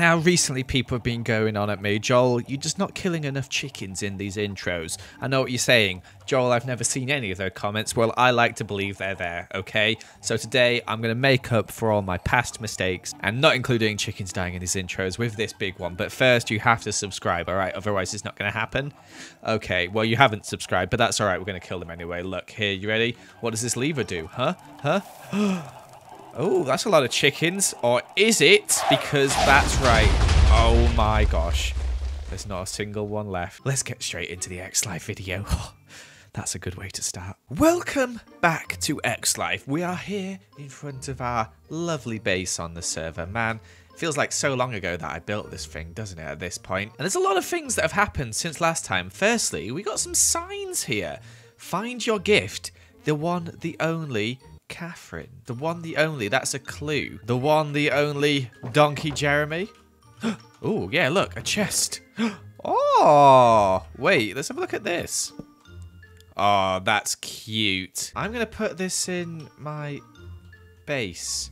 Now, recently people have been going on at me, Joel, you're just not killing enough chickens in these intros. I know what you're saying. Joel, I've never seen any of those comments. Well, I like to believe they're there, okay? So today, I'm going to make up for all my past mistakes, and not including chickens dying in these intros with this big one. But first, you have to subscribe, alright? Otherwise, it's not going to happen. Okay, well, you haven't subscribed, but that's alright. We're going to kill them anyway. Look, here, you ready? What does this lever do? Huh? Huh? Oh, that's a lot of chickens. Or is it? Because that's right. Oh my gosh. There's not a single one left. Let's get straight into the X-Life video. that's a good way to start. Welcome back to X-Life. We are here in front of our lovely base on the server. Man, feels like so long ago that I built this thing, doesn't it, at this point? And there's a lot of things that have happened since last time. Firstly, we got some signs here. Find your gift. The one, the only, Katherine. The one, the only. That's a clue. The one, the only Donkey Jeremy. oh, yeah, look, a chest. oh, wait, let's have a look at this. Oh, that's cute. I'm going to put this in my base.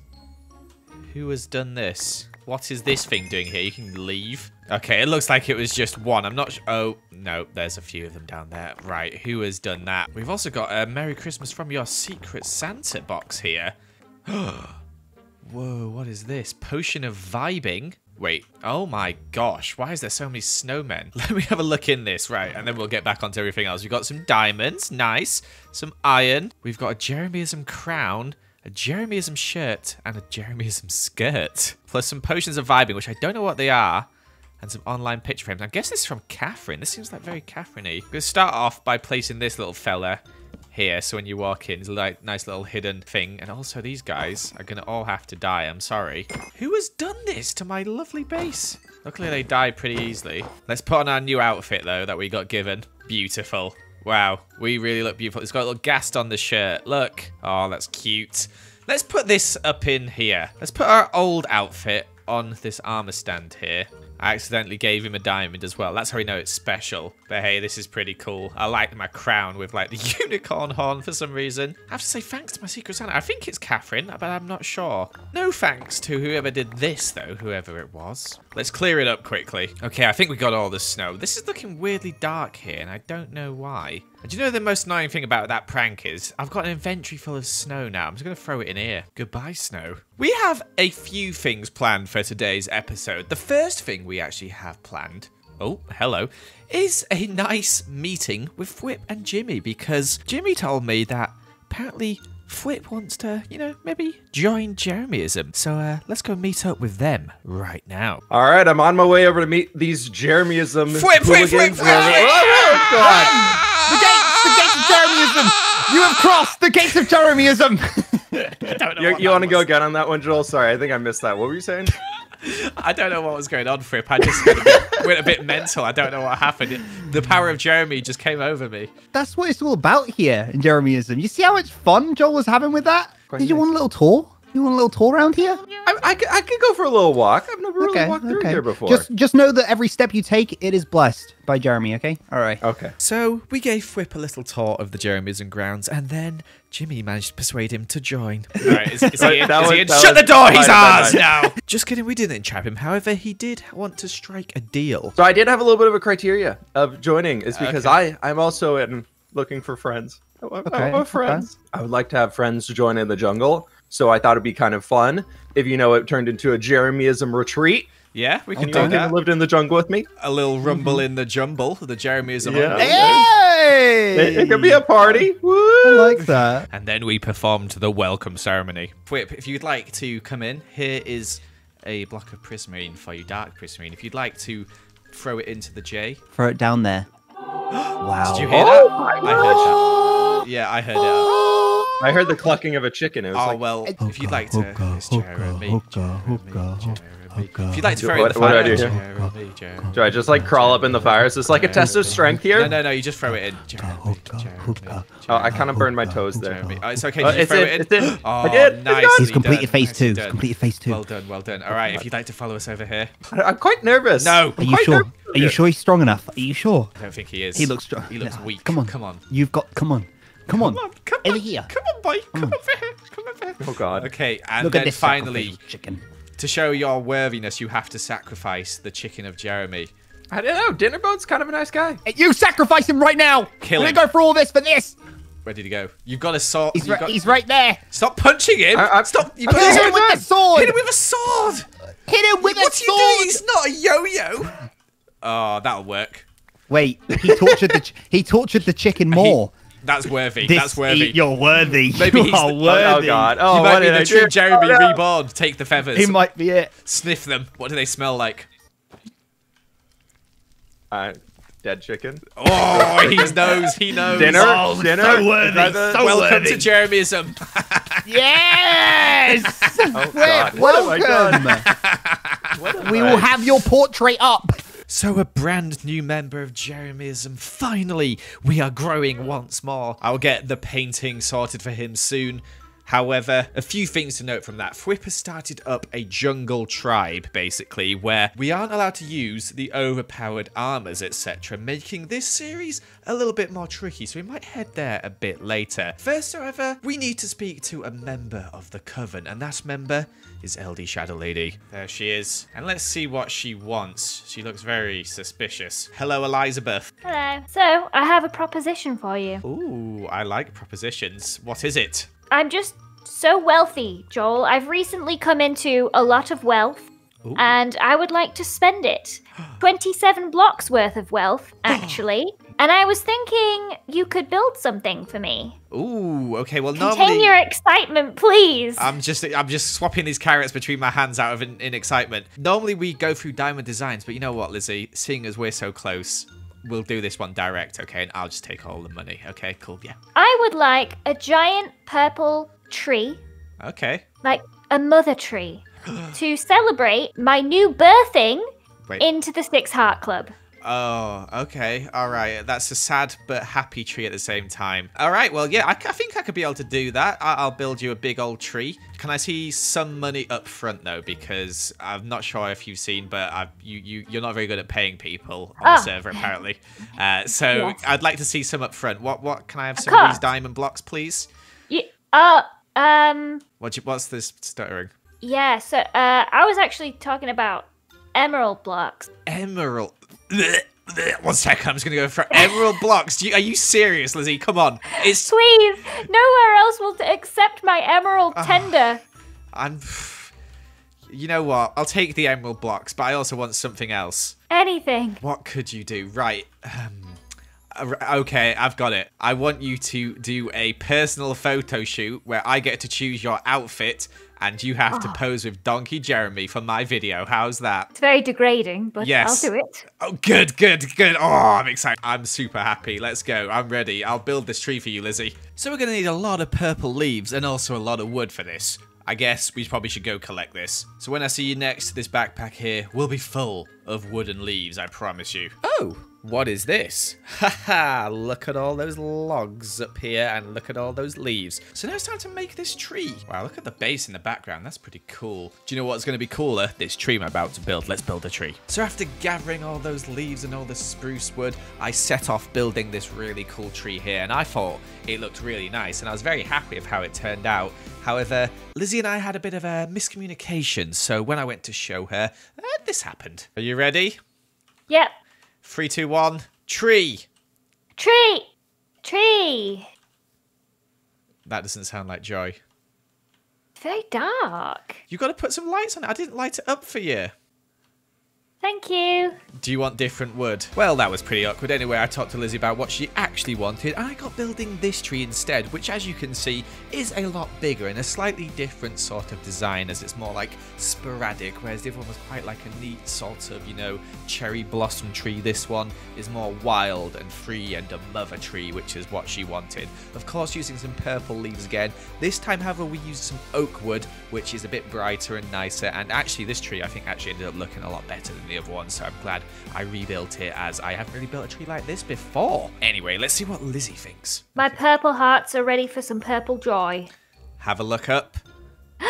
Who has done this? What is this thing doing here? You can leave. Okay, it looks like it was just one. I'm not Oh, no, there's a few of them down there. Right, who has done that? We've also got a Merry Christmas from your Secret Santa box here. Whoa, what is this? Potion of Vibing? Wait, oh my gosh, why is there so many snowmen? Let me have a look in this, right, and then we'll get back onto everything else. We've got some diamonds, nice. Some iron. We've got a Jeremyism crown a Jeremyism shirt, and a Jeremyism skirt. Plus some potions of vibing, which I don't know what they are, and some online picture frames. I guess this is from Katherine. This seems like very Katherine-y. To start off by placing this little fella here, so when you walk in, it's a like, nice little hidden thing. And also, these guys are going to all have to die. I'm sorry. Who has done this to my lovely base? Luckily, they die pretty easily. Let's put on our new outfit, though, that we got given. Beautiful. Wow, we really look beautiful. It's got a little ghast on the shirt. Look. Oh, that's cute. Let's put this up in here. Let's put our old outfit on this armor stand here. I accidentally gave him a diamond as well. That's how we know it's special. But hey, this is pretty cool. I like my crown with like the unicorn horn for some reason. I have to say thanks to my Secret Santa. I think it's Katherine, but I'm not sure. No thanks to whoever did this though, whoever it was. Let's clear it up quickly. Okay, I think we got all the snow. This is looking weirdly dark here and I don't know why. Do you know the most annoying thing about that prank is? I've got an inventory full of snow now. I'm just going to throw it in here. Goodbye, snow. We have a few things planned for today's episode. The first thing we actually have planned oh, hello, is a nice meeting with fWhip and Jimmy because Jimmy told me that apparently fWhip wants to, you know, maybe join Jeremyism. So uh, let's go meet up with them right now. All right, I'm on my way over to meet these Jeremyism. fWhip, fWhip, fWhip, fWhip! God. The gates, the gates of Jeremyism! You have crossed the gates of Jeremyism! you, you want to go again on that one, Joel? Sorry, I think I missed that. What were you saying? I don't know what was going on, fWhip. I just went a, bit, went a bit mental. I don't know what happened. The power of Jeremy just came over me. That's what it's all about here in Jeremyism. You see how much fun Joel was having with that? Quite Did nice. you want a little tour? You want a little tour around here? I, I, I could go for a little walk. I've never really okay, walked through okay. here before. Just just know that every step you take, it is blessed by Jeremy, okay? All right. Okay. So we gave fWhip a little tour of the Jeremy's and grounds, and then Jimmy managed to persuade him to join. All right, is, is he in? Is he in? Shut the door, he's ours now! Just kidding, we didn't entrap him. However, he did want to strike a deal. So I did have a little bit of a criteria of joining, is because okay. I, I'm also in looking for friends. I, okay. I want friends. Okay. I would like to have friends to join in the jungle. So I thought it'd be kind of fun if you know it turned into a Jeremyism retreat. Yeah, we can do that. lived in the jungle with me. A little rumble mm -hmm. in the jumble. The Jeremyism. Yeah. Hey! It, it, could be a party. Woo! I like that. And then we performed the welcome ceremony. Whip, if you'd like to come in, here is a block of prismarine for you, dark prismarine. If you'd like to throw it into the J. Throw it down there. wow. Did you hear that? Oh I heard that. Yeah, I heard it. I heard the clucking of a chicken. It was oh like, well, if you'd like to, it's Jeremy, If you'd like to throw it in the fire, Jeremy, Jeremy. Do I just like crawl up in the fire? Is this like a test of strength here? No, no, no. You just throw it in. Jeremy, Jeremy, oh, I kind of burned my toes there. Oh, it's okay. Uh, it's throw it, it in. It's in. Oh, I did. Nice. He's completed phase two. He's completed phase two. Well done, well done. All right, if you'd like to follow us over here. I'm quite nervous. No. Are you sure? Are you sure he's strong enough? Are you sure? I don't think he is. He looks strong. He looks weak. Come on. Come on. You've got. Come on. Come on. Come on. Come over here. Come on, boy. Come, hmm. come over here. Come over here. Oh God. Okay, and Look then finally, chicken. To show your worthiness, you have to sacrifice the chicken of Jeremy. I don't know. Dinnerbone's kind of a nice guy. Hey, You sacrifice him right now. Kill We're him. gonna go for all this for this. Ready to go? You've got a sword. He's, right, got- he's right there. Stop punching him! I- I- Stop! You I'm got doing Hit him with the good. sword. Hit him with a sword! Hit him with what a are you sword. doing? He's not a yo-yo. Oh, that'll work. Wait, he tortured the ch- he tortured the chicken more. That's worthy. This- That's worthy. You're worthy. Maybe you he's are the- oh, worthy. Oh, God. you Oh, might be the true do? Jeremy Oh, no. reborn. Take the feathers. He might be it. Sniff them. What do they smell like? Uh, dead chicken. Oh, he knows. He knows. Dinner. Oh, Dinner. so worthy, Is so Welcome worthy. to Jeremyism. Yes. Oh, God. What have I Welcome. done? What have we will have your portrait up. So, a brand new member of Jeremyism. Finally, we are growing once more. I'll get the painting sorted for him soon. However, a few things to note from that. fWhip has started up a jungle tribe, basically, where we aren't allowed to use the overpowered armors, etc., making this series a little bit more tricky, so we might head there a bit later. First, however, we need to speak to a member of the Coven, and that member is LD Shadow Lady. There she is. And let's see what she wants. She looks very suspicious. Hello, Elizabeth. Hello. So, I have a proposition for you. Ooh, I like propositions. What is it? I'm just so wealthy, Joel. I've recently come into a lot of wealth, Ooh. and I would like to spend it. 27 blocks worth of wealth, actually. and I was thinking you could build something for me. Ooh, okay. Well, Contain normally your excitement, please. I'm just I'm just swapping these carrots between my hands out of in, in excitement. Normally we go through diamond designs, but you know what, Lizzie? Seeing as we're so close, we'll do this one direct, okay? And I'll just take all the money. Okay, cool. Yeah. I would like a giant purple tree, Okay. like a mother tree, to celebrate my new birthing Wait. into the Six Heart Club. Oh, okay. All right. That's a sad but happy tree at the same time. All right. Well, yeah, I think I could be able to do that. I, I'll build you a big old tree. Can I see some money up front though? Because I'm not sure if you've seen, but I've, you you you're not very good at paying people on the Ah. server apparently. Uh, so Yes. I'd like to see some up front. What what can I have some of these diamond blocks, please? Yeah. uh, um, What you, what's this stuttering? yeah, so, uh, I was actually talking about emerald blocks. Emerald. One second, I'm just gonna go for emerald blocks. Do you, are you serious, Lizzie? Come on, it's Please, nowhere else will accept my emerald Ah. tender. I'm. You know what? I'll take the emerald blocks, but I also want something else. Anything. What could you do? Right. Um, uh, okay, I've got it. I want you to do a personal photo shoot where I get to choose your outfit and you have to ah. pose with Donkey Jeremy for my video. How's that? It's very degrading, but Yes. I'll do it. Oh, good, good, good. Oh, I'm excited. I'm super happy. Let's go. I'm ready. I'll build this tree for you, Lizzie. So we're going to need a lot of purple leaves and also a lot of wood for this. I guess we probably should go collect this. So when I see you next, this backpack here will be full of wooden leaves, I promise you. Oh, what is this? Haha, look at all those logs up here and look at all those leaves. So now it's time to make this tree. Wow, look at the base in the background. That's pretty cool. Do you know what's going to be cooler? This tree I'm about to build. Let's build a tree. So after gathering all those leaves and all the spruce wood, I set off building this really cool tree here. And I thought it looked really nice and I was very happy with how it turned out. However, Lizzie and I had a bit of a miscommunication. So when I went to show her, uh, this happened. Are you ready? Yep. Three, two, one, tree. Tree! Tree! That doesn't sound like joy. Very dark. You've got to put some lights on it. I didn't light it up for you. Thank you. Do you want different wood? Well, that was pretty awkward. Anyway, I talked to Lizzie about what she actually wanted, and I got building this tree instead, which, as you can see, is a lot bigger and a slightly different sort of design, as it's more like sporadic, whereas the other one was quite like a neat sort of, you know, cherry blossom tree. This one is more wild and free and a mother tree, which is what she wanted. Of course, using some purple leaves again. This time, however, we used some oak wood, which is a bit brighter and nicer, and actually, this tree I think actually ended up looking a lot better than the other one, so I'm glad I rebuilt it as I haven't really built a tree like this before. Anyway, let's see what Lizzie thinks. My purple hearts are ready for some purple joy. Have a look up.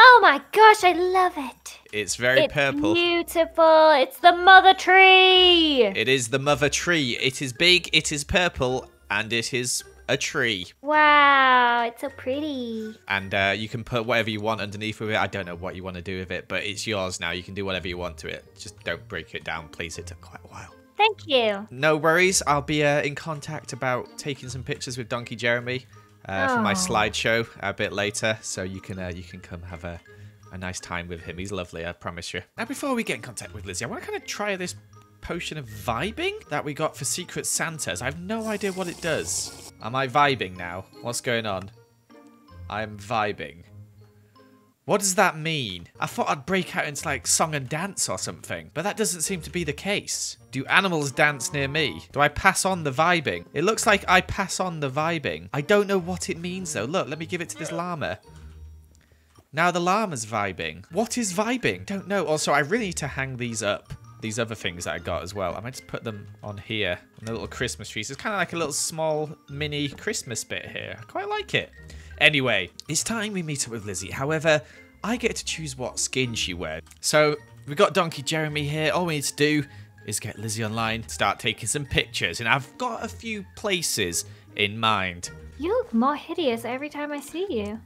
Oh my gosh, I love it. It's very it's purple. beautiful. It's the mother tree. It is the mother tree. It is big, it is purple, and it is a tree. Wow, it's so pretty. And uh, you can put whatever you want underneath of it. I don't know what you want to do with it, but it's yours now. You can do whatever you want to it. Just don't break it down, please. It took quite a while. Thank you. No worries. I'll be uh, in contact about taking some pictures with Donkey Jeremy uh, for my Oh. slideshow a bit later, so you can uh, you can come have a, a nice time with him. He's lovely, I promise you. Now, before we get in contact with Lizzie, I want to kind of try this potion of vibing that we got for Secret Santas. I have no idea what it does. Am I vibing now? What's going on? I'm vibing. What does that mean? I thought I'd break out into like song and dance or something, but that doesn't seem to be the case. Do animals dance near me? Do I pass on the vibing? It looks like I pass on the vibing. I don't know what it means though. Look, let me give it to this llama. Now the llama's vibing. What is vibing? Don't know. Also, I really need to hang these up. These other things that I got as well. I might just put them on here. On the little Christmas trees. It's kind of like a little small mini Christmas bit here. I quite like it. Anyway, it's time we meet up with Lizzie. However, I get to choose what skin she wears. So, we've got Donkey Jeremy here. All we need to do is get Lizzie online, start taking some pictures. And I've got a few places in mind. You look more hideous every time I see you.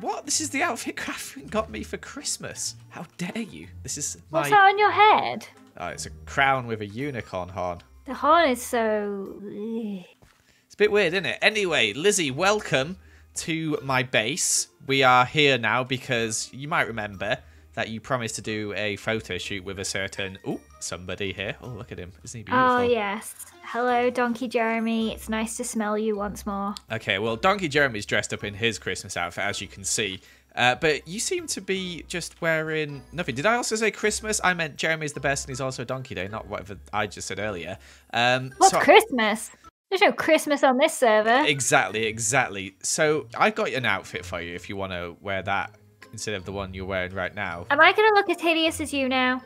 What? This is the outfit Katherine got me for Christmas. How dare you? This is my. What's that on your head? Oh, it's a crown with a unicorn horn. The horn is so. It's a bit weird, isn't it? Anyway, Lizzie, welcome to my base. We are here now because you might remember that you promised to do a photo shoot with a certain oh somebody here. Oh, look at him! Isn't he oh, beautiful? Oh yes. Hello, Donkey Jeremy. It's nice to smell you once more. Okay, well, Donkey Jeremy's dressed up in his Christmas outfit, as you can see. Uh, but you seem to be just wearing nothing. Did I also say Christmas? I meant Jeremy's the best and he's also a Donkey Day, not whatever I just said earlier. Um, What's so- Christmas? There's no Christmas on this server. Exactly, exactly. So I got an outfit for you if you want to wear that instead of the one you're wearing right now. Am I gonna look as hideous as you now?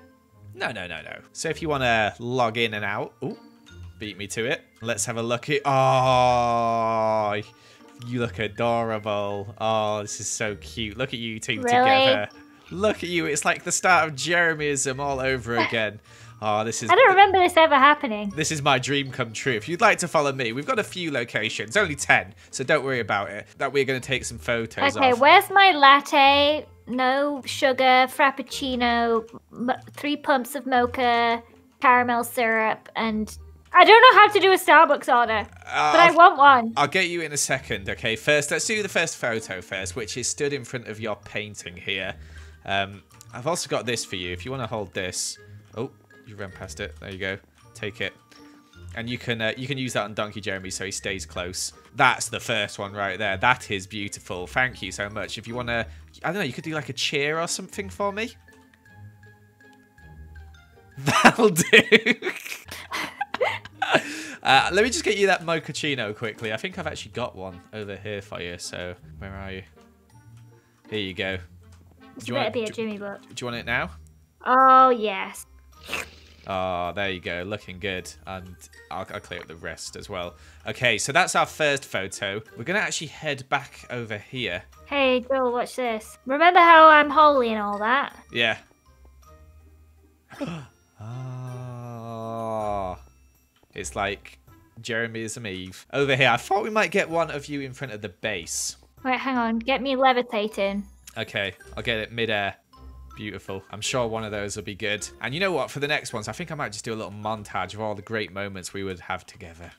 No, no, no, no. So if you want to log in and out, oh, beat me to it. Let's have a look at. Oh, you look adorable. Oh, this is so cute. Look at you two Really? together. Look at you. It's like the start of Jeremyism all over again. Oh, this is. I don't remember this ever happening. This is my dream come true. If you'd like to follow me, we've got a few locations, only 10, so don't worry about it. That we're going to take some photos Okay, where's my latte? No sugar, frappuccino, m- three pumps of mocha, caramel syrup, and I don't know how to do a Starbucks order, Uh, but I I'll- want one. I'll get you in a second, okay? First, let's do the first photo first, which is stood in front of your painting here. Um, I've also got this for you. If you want to hold this. Oh, you ran past it. There you go. Take it. And you can uh, you can use that on Donkey Jeremy so he stays close. That's the first one right there. That is beautiful. Thank you so much. If you want to, I don't know, you could do like a cheer or something for me. That'll do. Uh, let me just get you that mochaccino quickly. I think I've actually got one over here for you. So where are you? Here you go. This Do you better want- be a Jimmy book. Do you want it now? Oh yes. Oh, there you go. Looking good. And I'll, I'll clear up the rest as well. Okay, so that's our first photo. We're going to actually head back over here. Hey Joel, watch this. Remember how I'm holy and all that? Yeah. oh. It's like Jeremyism Eve. Over here, I thought we might get one of you in front of the base. Wait, hang on. Get me levitating. Okay, I'll get it midair. Beautiful. I'm sure one of those will be good. And you know what? For the next ones, I think I might just do a little montage of all the great moments we would have together.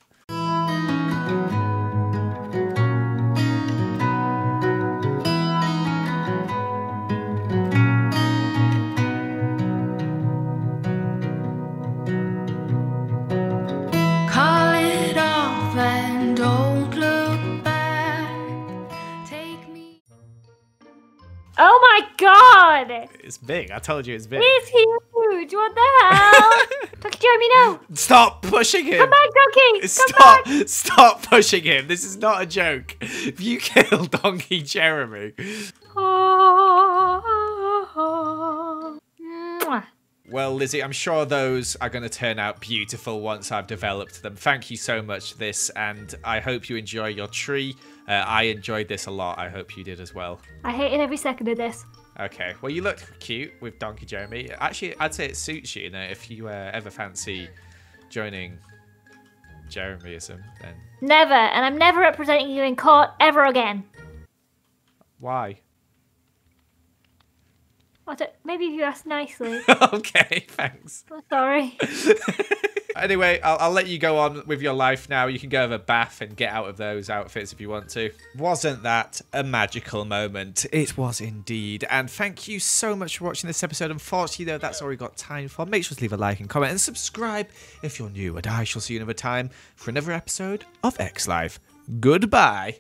It's big. I told you it's big. It's huge! What the hell? Donkey Jeremy, no! Stop pushing him. Come back, Donkey! Come Stop! back! Stop pushing him. This is not a joke. If you kill Donkey Jeremy. Oh. Well, Lizzie, I'm sure those are going to turn out beautiful once I've developed them. Thank you so much for this, and I hope you enjoy your tree. Uh, I enjoyed this a lot. I hope you did as well. I hated every second of this. Okay, well, you look cute with Donkey Jeremy. Actually, I'd say it suits you, you know, if you uh, ever fancy joining Jeremyism then. Never, and I'm never representing you in court ever again. Why? I don't, maybe if you ask nicely. okay, thanks. I'm sorry. Anyway, I'll, I'll let you go on with your life now. You can go have a bath and get out of those outfits if you want to. Wasn't that a magical moment? It was indeed. And thank you so much for watching this episode. Unfortunately, though, that's all we got time for. Make sure to leave a like and comment and subscribe if you're new. And I shall see you another time for another episode of X Life. Goodbye.